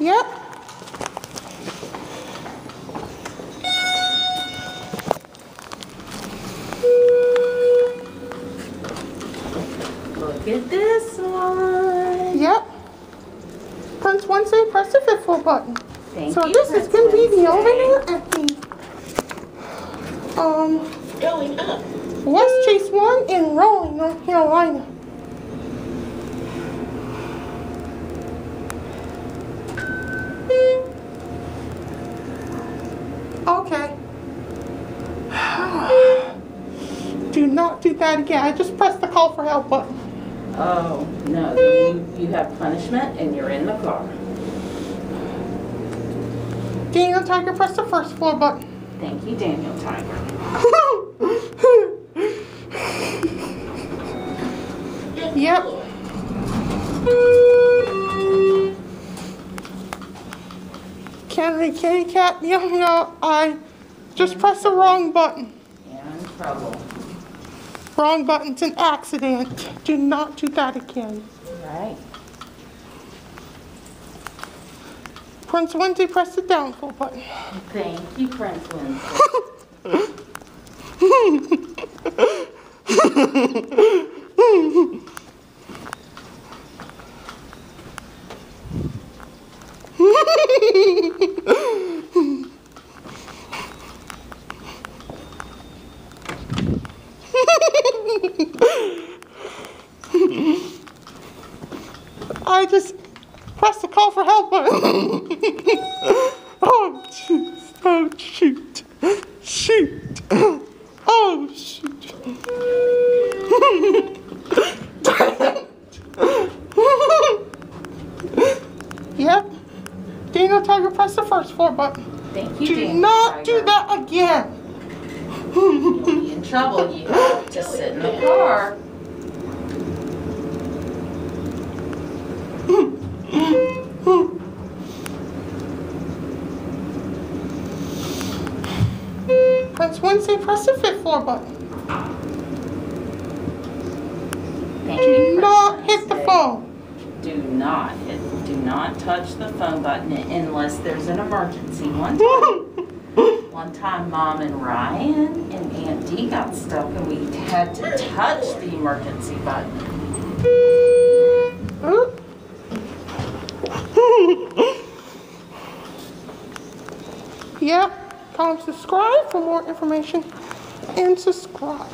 Yep. Look at this one. Yep. Prince Wednesday, press the fifth floor button. Thank So you, this is gonna be the overnight at the um Going up. West Chase One in Raleigh, North Carolina. Okay. Do not do that again. I just pressed the call for help button. Oh, no, you, you have punishment and you're in the car. Daniel Tiger, press the first floor button. Thank you, Daniel Tiger. Yep. Kennedy Kitty Cat, no, no, I just pressed the wrong button. In trouble. Wrong button's an accident. Do not do that again. Right. Prince Wednesday, press the downfall button. Thank you, Prince Wednesday. I just pressed the call for help button. oh, jeez. Oh, shoot. Shoot. Oh, shoot. yep. Daniel Tiger, press the first floor button. Thank you, Do Daniel not do that again. You'll be in trouble. You have to sit in the car. Prince Wednesday, press the fifth floor button. Thank Do not hit the phone. Do not hit, do not touch the phone button unless there's an emergency. One time, one time Mom and Ryan and Aunt Dee got stuck and we had to touch the emergency button. Yep. Subscribe for more information and subscribe.